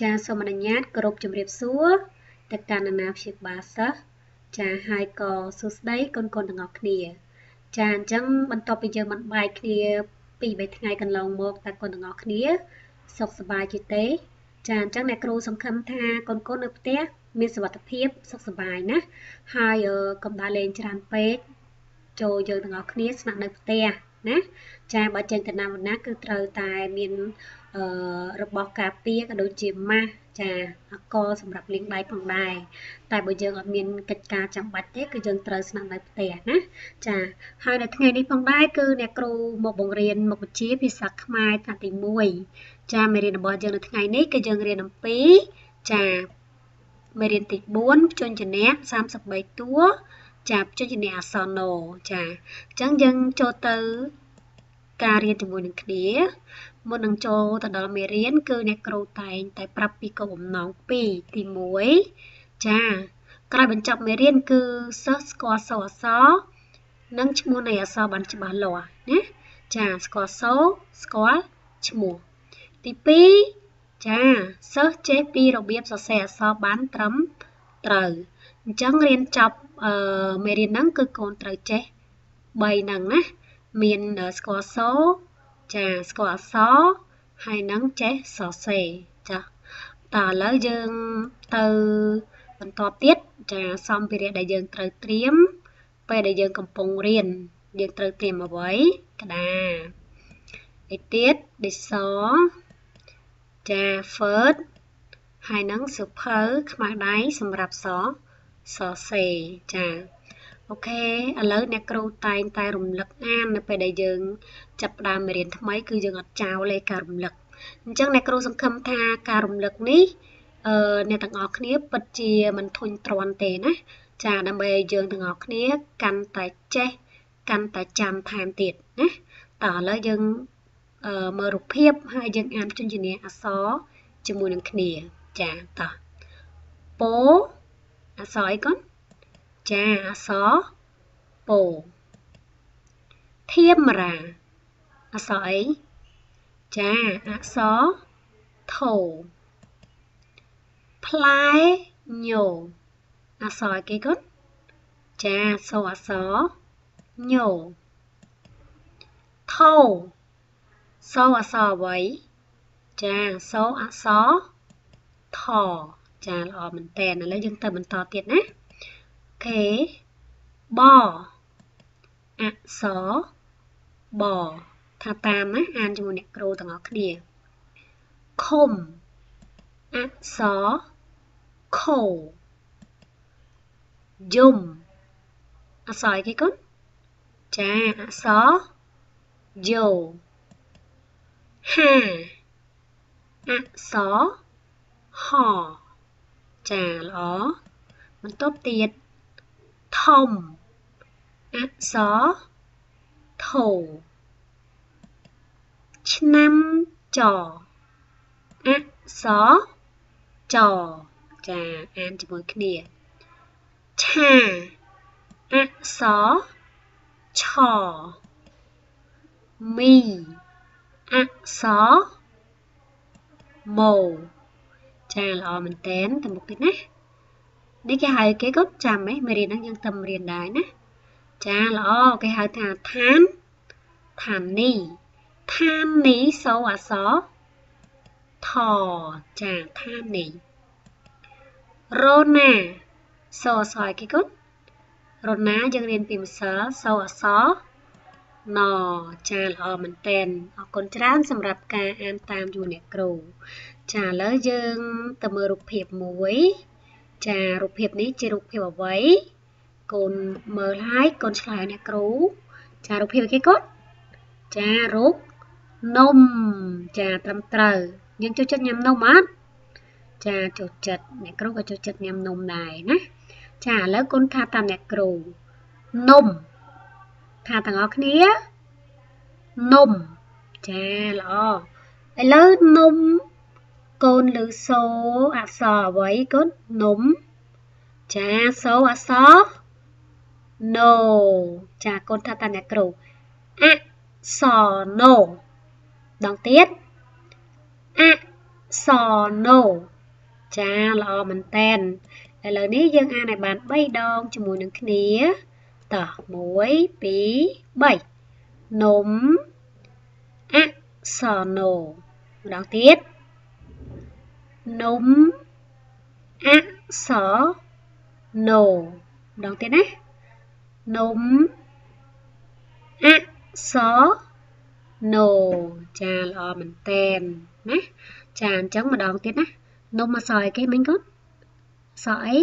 ចាសូមអនុញ្ញាតគោរពជំរាបសួរទៅកាន់អាណាព្យាបាលសិស្សចាហើយក៏សួស្តីកូនកូនទាំងអស់គ្នា ចាអញ្ចឹងបន្ទាប់ពីយើងបានបែកគ្នាពី3ថ្ងៃកន្លងមកតើកូនទាំងអស់គ្នា សុខសប្បាយជាទេ ចាអញ្ចឹងអ្នកគ្រូសង្ឃឹមថាកូនកូននៅផ្ទះមានសុវត្ថិភាពសុខសប្បាយណាហើយកុំដើរលេងច្រើនពេកចូលយើងទាំងអស់គ្នាស្នាក់នៅផ្ទះណាចាបើចេញទៅណាណាគឺត្រូវតែមានអឺ របស់ការពារក៏ដូចជាម៉ាស់ចាអកសម្រាប់លាងដៃផងដែរតែបើយើងអត់មានកិច្ចការចាំបាច់ទេគឺយើងត្រូវស្នាក់នៅផ្ទះណាចាហើយនៅថ្ងៃនេះផងដែរគឺអ្នកគ្រូមកបង្រៀនមុខវិជ្ជាភាសាខ្មែរថ្នាក់ទី1ចាមេរៀនរបស់យើងនៅថ្ងៃនេះគឺយើងរៀនអំពីចាមេរៀនទី4ភ្ជញ្ជនៈ33តួចាភ្ជញ្ជនៈអសណោចាអញ្ចឹងយើងចូលទៅការរៀនជាមួយនឹងគ្នា មុននឹងចូលទៅដល់មេរៀនគឺអ្នកគ្រូតែងតែប្រាប់ពីគោលបំណង2ទី1ចាក្រោយបញ្ចប់មេរៀនគឺសិស្សស្គាល់សូរអក្សរនិងឈ្មោះនៃអក្សរបានច្បាស់លាស់ណាចាស្គាល់សូរស្គាល់ឈ្មោះទី2ចាសិស្សចេះពីរបៀបសរសេរអក្សរបានត្រឹមត្រូវអញ្ចឹងរៀនចប់អឺមេរៀនហ្នឹងគឺកូនត្រូវចេះ3ហ្នឹងណាមានស្គាល់សូរ ចាស្គាល់អក្សរហើយនឹងចេះសរសេរចាតើឥឡូវយើងទៅបន្តទៀតចាសម្ភារៈដែលយើងត្រូវត្រៀមពេលដែលយើងកំពុងរៀនយើងត្រូវត្រៀមអ្វីក្តារឯទៀតដេសចា Word ហើយនឹងសៀវភៅខ្មាស់ដៃសម្រាប់សរសរសេរចា អូខេឥឡូវអ្នកគ្រូតែងតែរំលឹកអាននៅពេលដែលយើងចាប់ផ្ដើមមេរៀនថ្មីគឺយើងអត់ចោលទេការរំលឹកអញ្ចឹងអ្នកគ្រូសង្ឃឹមថាការរំលឹកនេះអឺអ្នកទាំងអស់គ្នាពិតជាមិនធុញទ្រាន់ទេណាចាដើម្បីឲ្យយើងទាំងអស់គ្នាកាន់តែចេះកាន់តែចាំថែមទៀតណាតើឥឡូវយើងអឺមើលរូបភាពហើយយើងអានជញ្ជាអក្សរជាមួយនឹងគ្នាចាតោះពោអក្សរអីកូន ចាអក្សរពោធាមរាអក្សរអីចាអក្សរថោផ្លែញោអក្សរអីគេកូនចាសូអក្សរញោថោសូអក្សរអ្វីចាសូអក្សរថចាល្អមែនតើឥឡូវយើងទៅបន្តទៀតណា ខេបអក្សរបថាតាមណាអានជាមួយអ្នកគ្រូទាំងអស់គ្នាខុំអក្សរខោយំអក្សរអីគេកូនចាអក្សរយោហាអក្សរហចាល្អបន្ទាប់ទៀត ធំអក្សរធោឆ្នាំចអក្សរចចាអានជាមួយគ្នាឆាអក្សរឆមីអក្សរម៉ូចាល្អមែនតើទៅមុខទៀតណា នេះគេហៅគេក៏ចាំហ៎មេរៀនហ្នឹងយើងទៅរៀនដែរណាចាល្អគេហៅថាឋានឋានីឋាននីសូអសថចាឋានីរ៉ូណាសូអសគេក៏រ៉ូណាយើងរៀនពីម្សិលសូអសណចាល្អមែនតែនអរគុណច្រើនសម្រាប់ការអានតាមជាមួយអ្នកគ្រូចាឥឡូវយើងទៅមើលរូបភាពមួយ ចារូបភាពនេះជារូបភាពអ្វីកូនមើលហើយកូនឆ្លើយអ្នកគ្រូ ចារូបភាពអីគេកូនចារូបនំចាត្រឹមត្រូវយើងចូលចិត្តញ៉ាំនំអត់ចាចូលចិត្តអ្នកគ្រូក៏ចូលចិត្តញ៉ាំនំដែរណាចាឥឡូវកូនថាតាមអ្នកគ្រូនំថាទាំងអស់គ្នានំចាល្អឥឡូវនំ កូនឮសូអក្សរអ្វីកូននំចាសូអក្សរ no ចាកូនថាតាអ្នកគ្រូអក្សរ no ដងទៀតអក្សណូចាល្អមែនតែនឥឡូវនេះយើងអានឲ្យបាន3ដងជាមួយនឹងគ្នាតោះ1 2 3នំអសណូម្ដងទៀត នំអសណូម្ដងទៀតណានំអសណូចាល្អមែនតែនណាចាអញ្ចឹងម្ដងទៀតណានំអសអីគេមិញកូនអសអី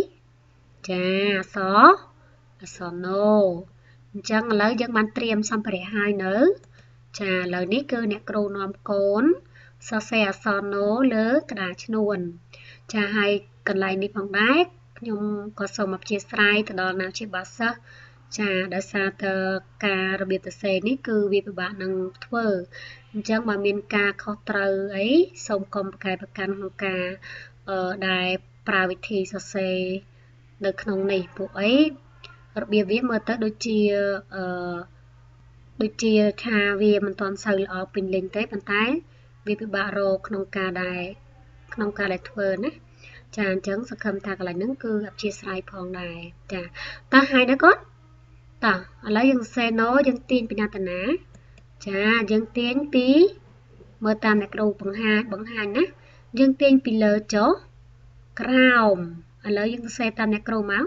ចាអសអសណូអញ្ចឹងឥឡូវយើងបានត្រៀមសម្ភារៈហើយនៅ ចាឥឡូវនេះគឺអ្នកគ្រូនាំកូន សរសេរអក្សរណូលើក្តារឈ្នួនចាហើយកន្លែងនេះផងដែរខ្ញុំក៏សូមអធិស្ឋានទៅដល់ណាជាបាសិស្សចាដោយសារតែការរបៀបសរសេរនេះគឺវាពិបាកនឹងធ្វើអញ្ចឹងបើមានការខុសត្រូវអីសូមកុំប្រកែប្រកាន់ក្នុងការអឺដែលប្រើវិធីសរសេរនៅក្នុងនេះពួកអីរបៀបវាមើលទៅដូចជាអឺដូចជាថាវាមិនទាន់សូវល្អពេញលេញទេប៉ុន្តែ វាពិបាករកក្នុងការដែលក្នុងការដែលធ្វើណាចាអញ្ចឹងសង្ឃឹមថាកន្លែងហ្នឹងគឺអព្យាស្រ័យផងដែរចាតោះហើយណាគាត់តោះឥឡូវយើងសេណូយើងទាញពីណាតណាចាយើងទាញពីមើលតាមអ្នកគ្រូបង្ហាញបង្ហាញណាយើងទាញពីលើចុះក្រោមឥឡូវយើងសរសេរតាមអ្នកគ្រូមក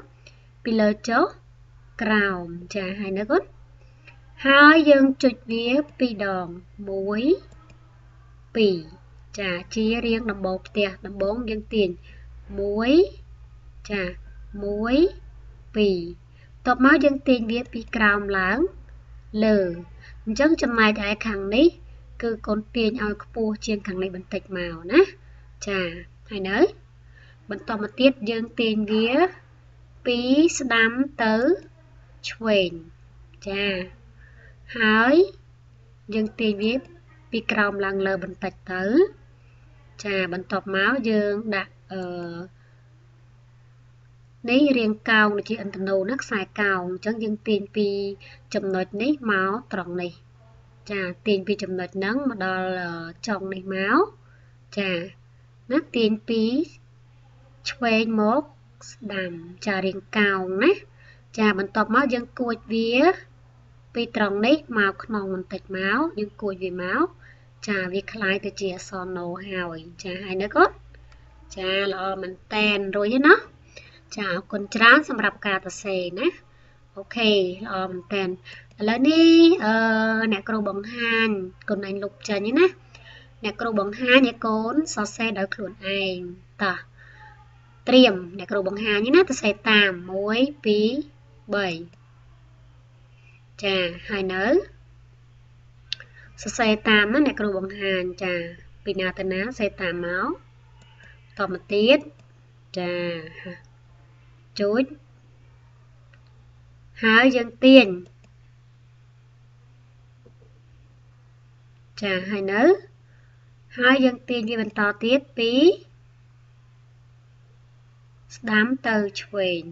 ពីលើចុះក្រោមចាហើយនៅគាត់ហើយយើងចុចវាពីរដង1 2ចាជារៀងដំបូងផ្ទះដំបូងយើងទាញ1ចា1 2តបមកយើងទាញវាពីក្រោមឡើងលើអញ្ចឹងចំណែកឯខាងនេះ គឺកូនទាញឲ្យខ្ពស់ជាងខាងនេះបន្តិចមកណាចាហើយនៅ បន្តមកទៀតយើងទាញវាពីស្ដាំទៅឆ្វេងចាហើយយើងទាញវា ពីក្រោមឡើងលើបន្តិចទៅ ចាបន្ទាប់មកយើងដាក់អឺនេះរាងកោងដូចជាឥន្ធនូណាខ្សែកោងអញ្ចឹងយើងទាញពីចំណុចនេះមកត្រង់នេះ ចាទាញពីចំណុចហ្នឹងមកដល់ចុងនេះមកចាណាទាញពីឆ្វេងមកស្ដាំចារាងកោងណាចាបន្ទាប់មកយើងគួចវា ពីត្រង់នេះមកក្នុងបន្តិចមកយើងគួចវាមក ចាវាคล้ายទៅជាអក្សរណូហើយចាហើយនៅគាត់ចាល្អមែនតែនរួចទេណាចាអរគុណច្រើនសម្រាប់ការសរសេរណាអូខេល្អមែនតើឥឡូវនេះអឺអ្នកគ្រូបង្ហាញកូនឯងលុបចេញណាអ្នកគ្រូបង្ហាញឲ្យកូនសរសេរដោយខ្លួនឯងតោះត្រៀមអ្នកគ្រូបង្ហាញណាសរសេរតាម1 2 3ចាហើយនៅ សរសេរតាមណាអ្នកគ្រូបង្ហាញចាពីណាទៅណាសរសេរតាមមកតមកទៀតចាជូចហើយយើងទាញចាហើយនៅ ហើយយើងទាញវាបន្តទៀតពីស្ដាំទៅឆ្វេង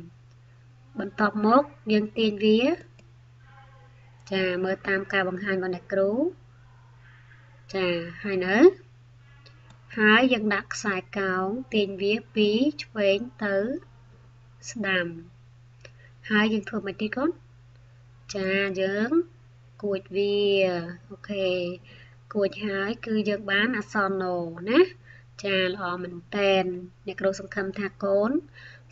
បន្ទាប់មកយើងទាញវា ចាមើលតាមការបង្ហាញរបស់អ្នកគ្រូ ចាហើយនៅហើយយើងដាក់ខ្សែកោងទាញវាពីឆ្វេងទៅស្ដាំហើយយើងធ្វើមិនទៀតកូនចាយើងគួចវាអូខេគួចហើយគឺយើងបានអសណូណាចាល្អមែនតែនអ្នកគ្រូសង្ឃឹមថាកូន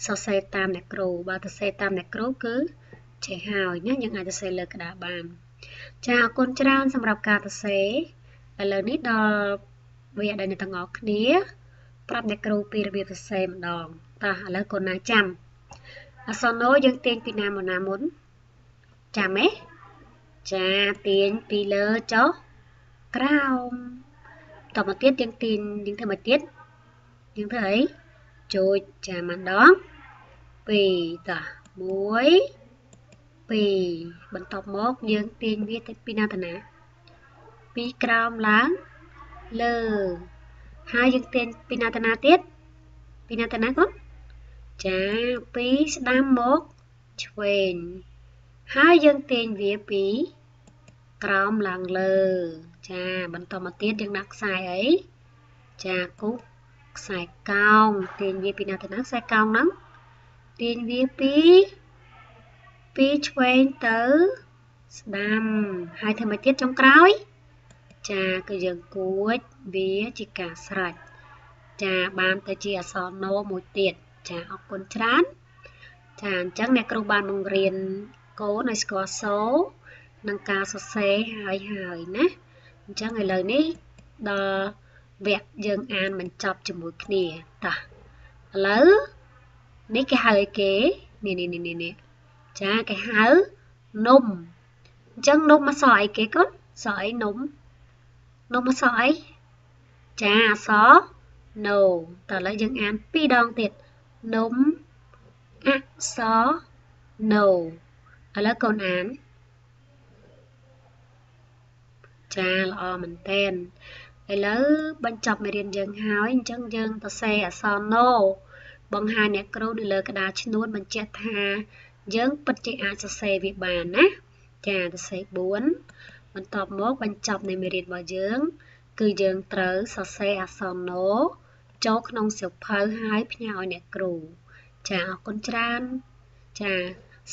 សរសេរតាមអ្នកគ្រូបើសរសេរតាមអ្នកគ្រូគឺចេះហើយណាយើងអាចសរសេរលើក្តារបានចាអរគុណច្រើនសម្រាប់ការសរសេរ ឥឡូវនេះដល់វាដែលអ្នកទាំងអស់គ្នា ប្រាប់អ្នកគ្រូពីរបៀបសរសេរម្ដងតោះឥឡូវកូនណាចាំអក្សរណូយើងទាញពីណាមកណាមុនចាំទេចាទាញពីលើចុះក្រោមតមកទៀតយើងទាញយើងធ្វើមកទៀតយើងធ្វើអីចូលចាម្ដង2តោះ1 2បន្ទាប់មកយើងទាញវាទៅពីណាទៅណា ពីក្រោមឡើងលើហើយយើងទាញពីណាទៅណាទៀតពីណាទៅណាកូនចាពីស្ដាំមកឆ្វេងហើយយើងទាញវាពីក្រោមឡើងលើ ចាបន្តមកទៀតយើងដាក់ខ្សែអីចាគប់ខ្សែកោងទាញវាពីណាទៅណាខ្សែកោងហ្នឹងទាញវាពីពីឆ្វេងទៅស្ដាំហើយធ្វើមកទៀតចុងក្រោយ ចាគឺយើងគួចវាជាការស្រេចចាបានទៅជាអក្សរណូមួយទៀតចាអរគុណច្រើនចាអញ្ចឹងអ្នកគ្រូបានបង្រៀនកូនឲ្យស្គាល់សូរនិងការសរសេរហើយហើយណាអញ្ចឹងឥឡូវនេះដល់វគ្គយើងអានបញ្ចប់ជាមួយគ្នាតោះឥឡូវនេះគេហៅអីគេនេះនេះនេះនេះចាគេហៅនំអញ្ចឹងនំអសអីគេកូនសអីនំ នំអសអីចាអស no តើឥឡូវយើងអានពីរដងទៀតនំអក្សរ no ឥឡូវកូនអានចាល្អមែនតែនឥឡូវបញ្ចប់មេរៀនយើងហើយអញ្ចឹងយើងទៅសេអក្សរ no បង្ហាញអ្នកគ្រូនៅលើក្តារឈ្នួតបញ្ជាក់ថា យើងពិតជាអាចសរសេរវាបានណាចាទៅសេ4 បន្ទាប់មកបញ្ចប់នៃមេរៀនរបស់យើង គឺយើងត្រូវសរសេរអក្សរ no ចូលក្នុងសៀវភៅហើយផ្ញើឲ្យអ្នកគ្រូចាអរគុណច្រើន ចា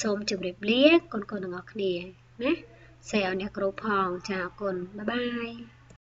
សូមជម្រាបលាកូនកូនទាំងអស់គ្នាណាសេឲ្យអ្នកគ្រូផងចាអរគុណបាយបាយ